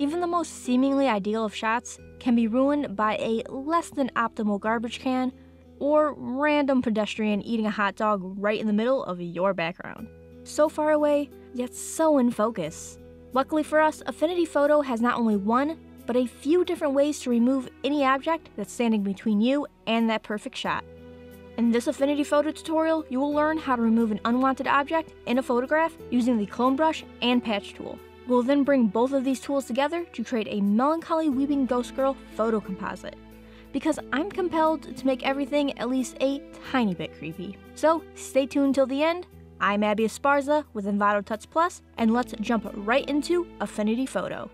Even the most seemingly ideal of shots can be ruined by a less than optimal garbage can or random pedestrian eating a hot dog right in the middle of your background. So far away, yet so in focus. Luckily for us, Affinity Photo has not only one, but a few different ways to remove any object that's standing between you and that perfect shot. In this Affinity Photo tutorial, you will learn how to remove an unwanted object in a photograph using the clone brush and patch tool. We'll then bring both of these tools together to create a melancholy weeping ghost girl photo composite. Because I'm compelled to make everything at least a tiny bit creepy. So stay tuned till the end. I'm Abbey Esparza with Envato Tuts Plus, and let's jump right into Affinity Photo.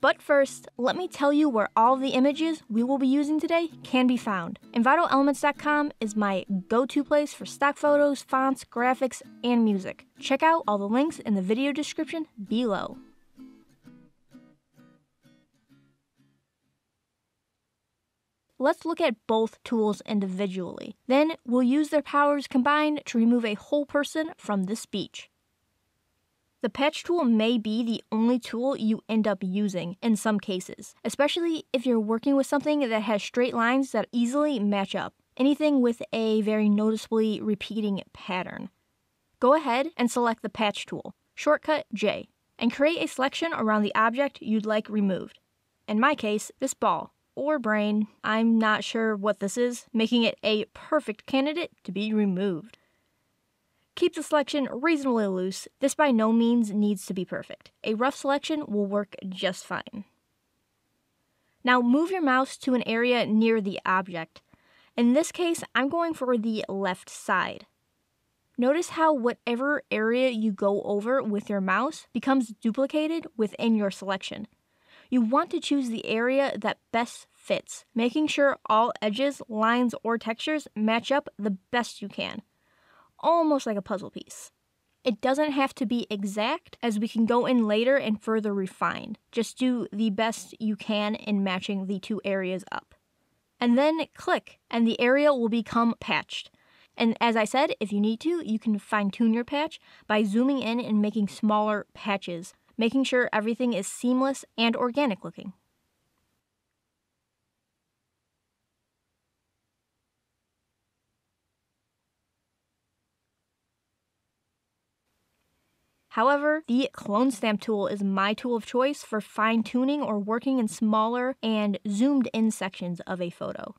But first, let me tell you where all the images we will be using today can be found. EnvatoElements.com is my go-to place for stock photos, fonts, graphics, and music. Check out all the links in the video description below. Let's look at both tools individually. Then we'll use their powers combined to remove a whole person from this beach. The patch tool may be the only tool you end up using in some cases, especially if you're working with something that has straight lines that easily match up, anything with a very noticeably repeating pattern. Go ahead and select the patch tool, shortcut J, and create a selection around the object you'd like removed. In my case, this ball, or brain, I'm not sure what this is, making it a perfect candidate to be removed. Keep the selection reasonably loose. This by no means needs to be perfect. A rough selection will work just fine. Now move your mouse to an area near the object. In this case, I'm going for the left side. Notice how whatever area you go over with your mouse becomes duplicated within your selection. You want to choose the area that best fits, making sure all edges, lines, or textures match up the best you can almost like a puzzle piece. It doesn't have to be exact, as we can go in later and further refine. Just do the best you can in matching the two areas up. And then click, and the area will become patched. And as I said, if you need to, you can fine tune your patch by zooming in and making smaller patches, making sure everything is seamless and organic looking. However, the clone stamp tool is my tool of choice for fine tuning or working in smaller and zoomed in sections of a photo.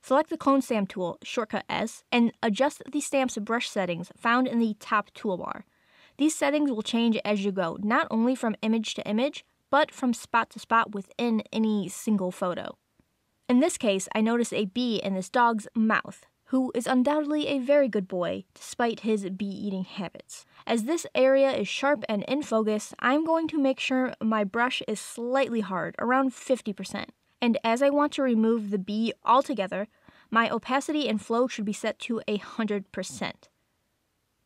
Select the clone stamp tool, shortcut S, and adjust the stamp's brush settings found in the top toolbar. These settings will change as you go, not only from image to image, but from spot to spot within any single photo. In this case, I notice a bee in this dog's mouth who is undoubtedly a very good boy despite his bee eating habits. As this area is sharp and in focus, I'm going to make sure my brush is slightly hard, around 50%. And as I want to remove the bee altogether, my opacity and flow should be set to 100%.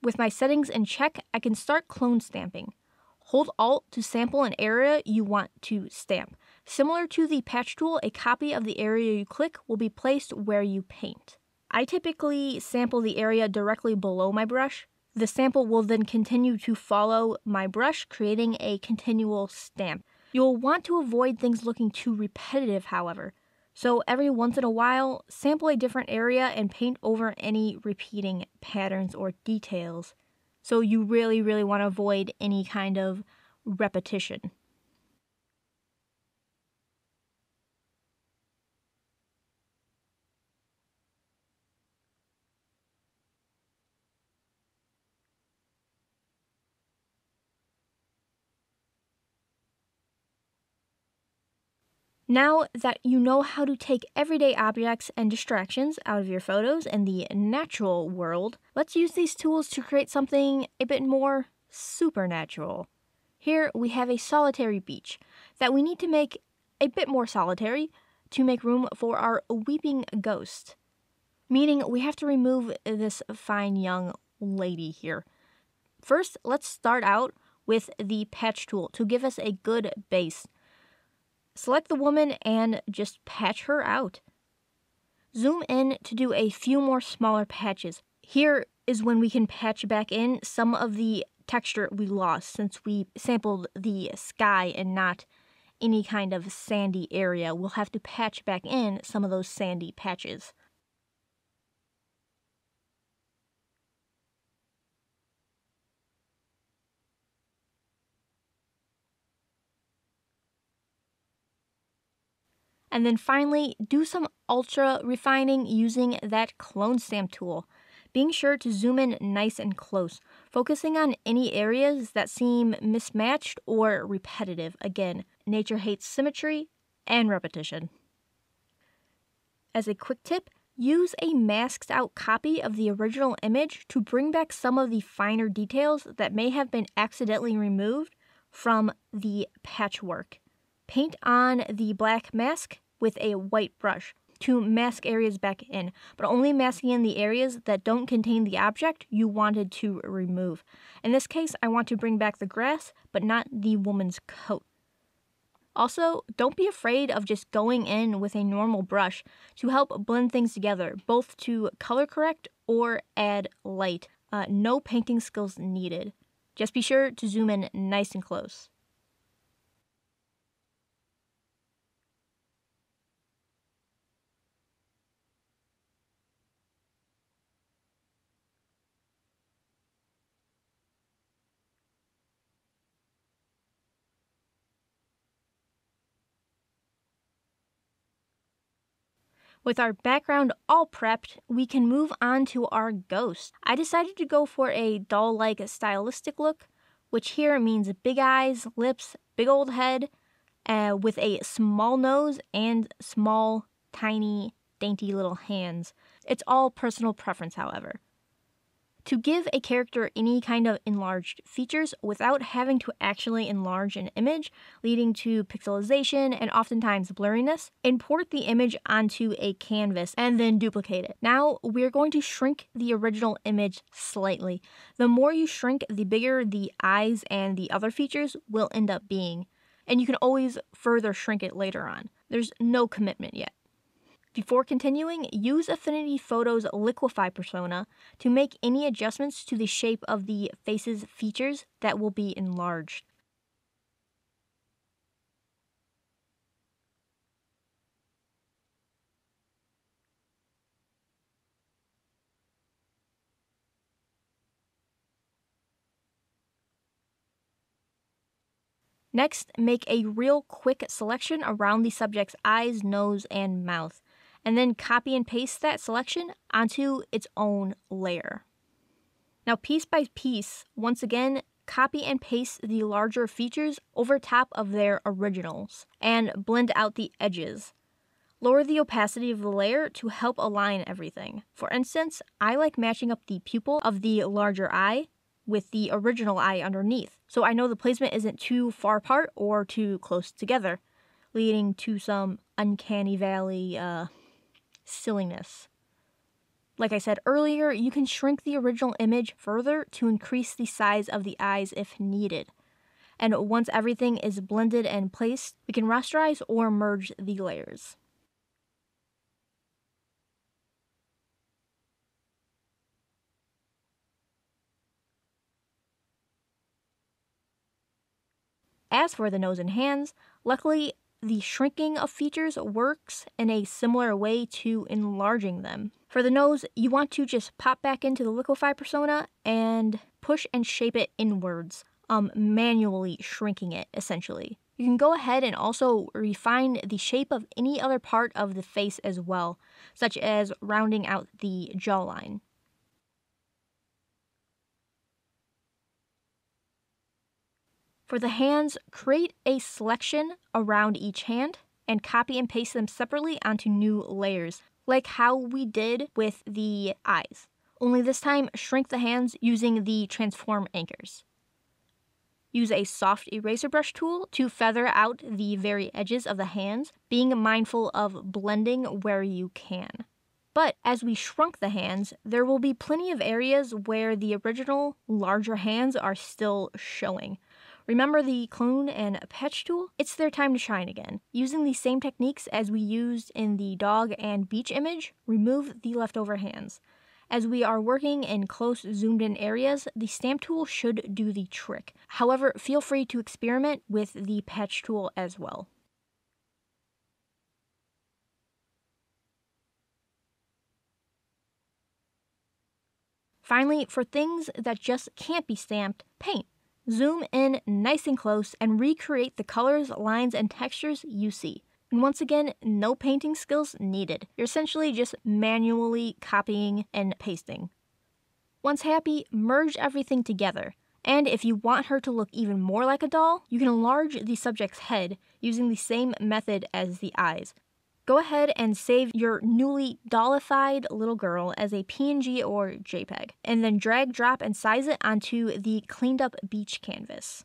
With my settings in check, I can start clone stamping. Hold Alt to sample an area you want to stamp. Similar to the patch tool, a copy of the area you click will be placed where you paint. I typically sample the area directly below my brush. The sample will then continue to follow my brush, creating a continual stamp. You'll want to avoid things looking too repetitive, however. So every once in a while, sample a different area and paint over any repeating patterns or details. So you really, really want to avoid any kind of repetition. Now that you know how to take everyday objects and distractions out of your photos in the natural world, let's use these tools to create something a bit more supernatural. Here we have a solitary beach that we need to make a bit more solitary to make room for our weeping ghost. Meaning we have to remove this fine young lady here. First, let's start out with the patch tool to give us a good base Select the woman and just patch her out. Zoom in to do a few more smaller patches. Here is when we can patch back in some of the texture we lost since we sampled the sky and not any kind of sandy area. We'll have to patch back in some of those sandy patches. And then finally, do some ultra refining using that clone stamp tool. Being sure to zoom in nice and close, focusing on any areas that seem mismatched or repetitive. Again, nature hates symmetry and repetition. As a quick tip, use a masked out copy of the original image to bring back some of the finer details that may have been accidentally removed from the patchwork. Paint on the black mask with a white brush to mask areas back in, but only masking in the areas that don't contain the object you wanted to remove. In this case, I want to bring back the grass, but not the woman's coat. Also, don't be afraid of just going in with a normal brush to help blend things together, both to color correct or add light. Uh, no painting skills needed. Just be sure to zoom in nice and close. With our background all prepped, we can move on to our ghost. I decided to go for a doll-like stylistic look, which here means big eyes, lips, big old head, uh, with a small nose and small, tiny, dainty little hands. It's all personal preference, however to give a character any kind of enlarged features without having to actually enlarge an image, leading to pixelization and oftentimes blurriness, import the image onto a canvas and then duplicate it. Now we're going to shrink the original image slightly. The more you shrink, the bigger the eyes and the other features will end up being. And you can always further shrink it later on. There's no commitment yet. Before continuing, use Affinity Photo's Liquify persona to make any adjustments to the shape of the face's features that will be enlarged. Next, make a real quick selection around the subject's eyes, nose, and mouth and then copy and paste that selection onto its own layer. Now, piece by piece, once again, copy and paste the larger features over top of their originals and blend out the edges. Lower the opacity of the layer to help align everything. For instance, I like matching up the pupil of the larger eye with the original eye underneath, so I know the placement isn't too far apart or too close together, leading to some uncanny valley uh, silliness. Like I said earlier, you can shrink the original image further to increase the size of the eyes if needed. And once everything is blended and placed, we can rasterize or merge the layers. As for the nose and hands, luckily the shrinking of features works in a similar way to enlarging them. For the nose, you want to just pop back into the liquify persona and push and shape it inwards, um, manually shrinking it essentially. You can go ahead and also refine the shape of any other part of the face as well, such as rounding out the jawline. For the hands, create a selection around each hand and copy and paste them separately onto new layers, like how we did with the eyes. Only this time, shrink the hands using the transform anchors. Use a soft eraser brush tool to feather out the very edges of the hands, being mindful of blending where you can. But as we shrunk the hands, there will be plenty of areas where the original larger hands are still showing. Remember the clone and patch tool? It's their time to shine again. Using the same techniques as we used in the dog and beach image, remove the leftover hands. As we are working in close zoomed in areas, the stamp tool should do the trick. However, feel free to experiment with the patch tool as well. Finally, for things that just can't be stamped, paint. Zoom in nice and close and recreate the colors, lines, and textures you see. And once again, no painting skills needed. You're essentially just manually copying and pasting. Once happy, merge everything together. And if you want her to look even more like a doll, you can enlarge the subject's head using the same method as the eyes go ahead and save your newly dollified little girl as a PNG or JPEG, and then drag, drop, and size it onto the cleaned up beach canvas.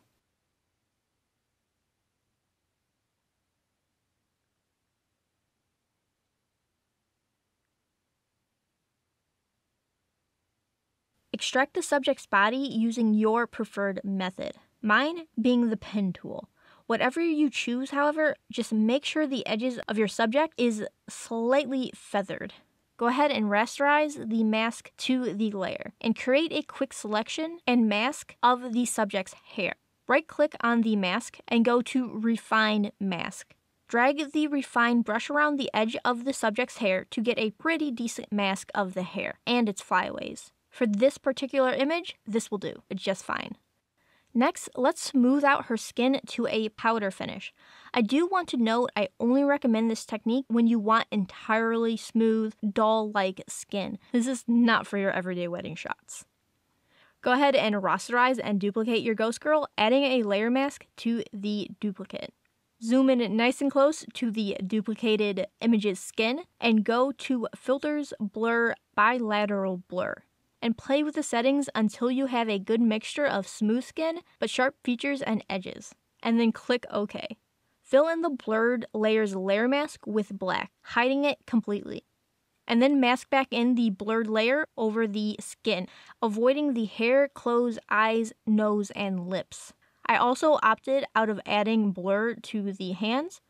Extract the subject's body using your preferred method, mine being the pen tool. Whatever you choose, however, just make sure the edges of your subject is slightly feathered. Go ahead and rasterize the mask to the layer and create a quick selection and mask of the subject's hair. Right click on the mask and go to Refine Mask. Drag the refine brush around the edge of the subject's hair to get a pretty decent mask of the hair and its flyaways. For this particular image, this will do. It's just fine. Next, let's smooth out her skin to a powder finish. I do want to note I only recommend this technique when you want entirely smooth, doll-like skin. This is not for your everyday wedding shots. Go ahead and rasterize and duplicate your ghost girl, adding a layer mask to the duplicate. Zoom in nice and close to the duplicated image's skin and go to Filters, Blur, Bilateral Blur and play with the settings until you have a good mixture of smooth skin but sharp features and edges. And then click OK. Fill in the blurred layer's layer mask with black, hiding it completely. And then mask back in the blurred layer over the skin, avoiding the hair, clothes, eyes, nose, and lips. I also opted out of adding blur to the hands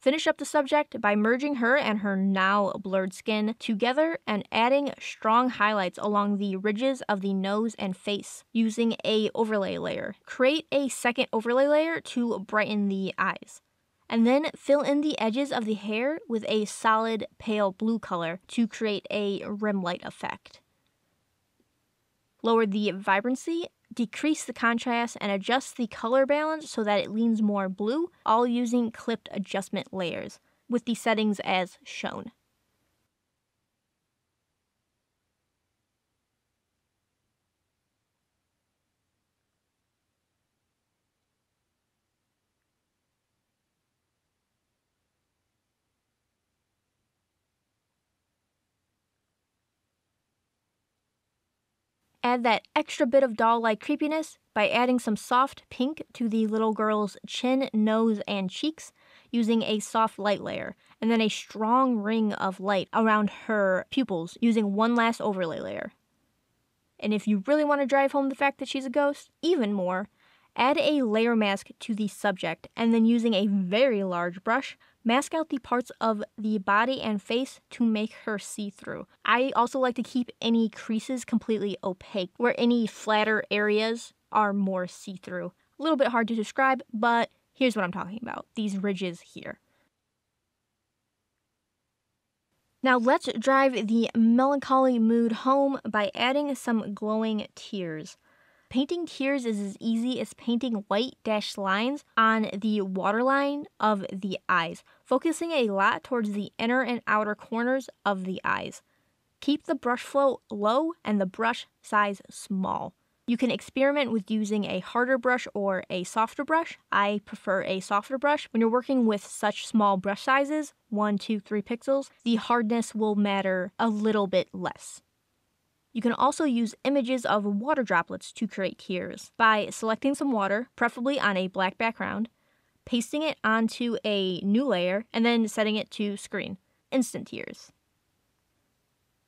Finish up the subject by merging her and her now blurred skin together and adding strong highlights along the ridges of the nose and face using a overlay layer. Create a second overlay layer to brighten the eyes. And then fill in the edges of the hair with a solid pale blue color to create a rim light effect. Lower the vibrancy decrease the contrast, and adjust the color balance so that it leans more blue, all using clipped adjustment layers, with the settings as shown. Add that extra bit of doll like creepiness by adding some soft pink to the little girl's chin, nose, and cheeks using a soft light layer, and then a strong ring of light around her pupils using one last overlay layer. And if you really want to drive home the fact that she's a ghost, even more, add a layer mask to the subject, and then using a very large brush, Mask out the parts of the body and face to make her see-through. I also like to keep any creases completely opaque, where any flatter areas are more see-through. A little bit hard to describe, but here's what I'm talking about, these ridges here. Now let's drive the melancholy mood home by adding some glowing tears. Painting tears is as easy as painting white dashed lines on the waterline of the eyes, focusing a lot towards the inner and outer corners of the eyes. Keep the brush flow low and the brush size small. You can experiment with using a harder brush or a softer brush. I prefer a softer brush. When you're working with such small brush sizes, one, two, three pixels, the hardness will matter a little bit less. You can also use images of water droplets to create tears by selecting some water, preferably on a black background, pasting it onto a new layer, and then setting it to screen. Instant tears.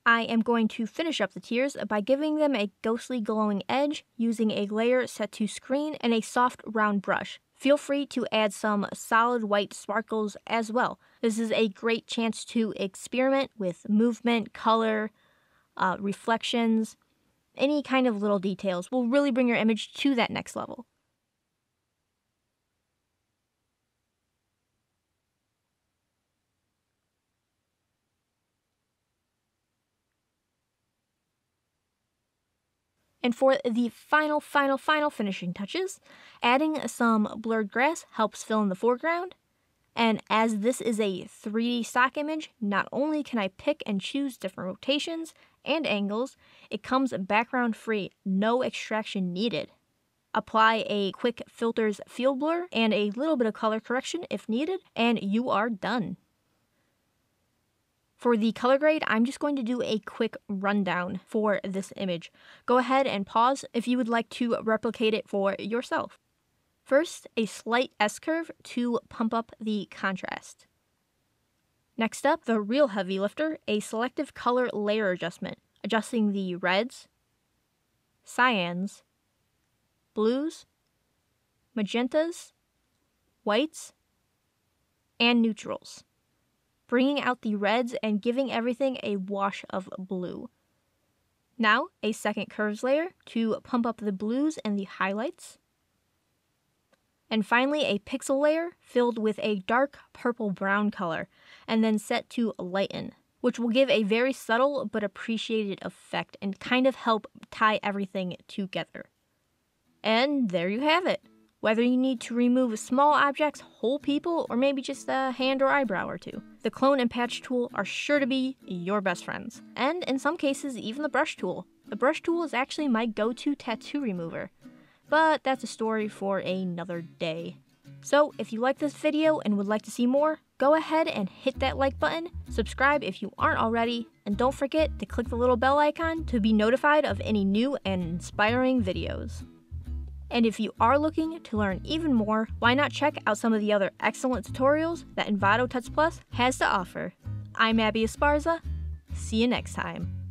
I am going to finish up the tears by giving them a ghostly glowing edge using a layer set to screen and a soft round brush, Feel free to add some solid white sparkles as well. This is a great chance to experiment with movement, color, uh, reflections, any kind of little details will really bring your image to that next level. And for the final, final, final finishing touches, adding some blurred grass helps fill in the foreground. And as this is a 3D stock image, not only can I pick and choose different rotations and angles, it comes background free, no extraction needed. Apply a quick filters field blur and a little bit of color correction if needed, and you are done. For the color grade, I'm just going to do a quick rundown for this image. Go ahead and pause if you would like to replicate it for yourself. First, a slight S-curve to pump up the contrast. Next up, the real heavy lifter, a selective color layer adjustment, adjusting the reds, cyans, blues, magentas, whites, and neutrals bringing out the reds and giving everything a wash of blue. Now, a second curves layer to pump up the blues and the highlights. And finally, a pixel layer filled with a dark purple brown color and then set to lighten, which will give a very subtle but appreciated effect and kind of help tie everything together. And there you have it. Whether you need to remove small objects, whole people, or maybe just a hand or eyebrow or two, the clone and patch tool are sure to be your best friends. And in some cases, even the brush tool. The brush tool is actually my go to tattoo remover. But that's a story for another day. So, if you like this video and would like to see more, go ahead and hit that like button, subscribe if you aren't already, and don't forget to click the little bell icon to be notified of any new and inspiring videos. And if you are looking to learn even more, why not check out some of the other excellent tutorials that Envato Tuts Plus has to offer. I'm Abbey Esparza. See you next time.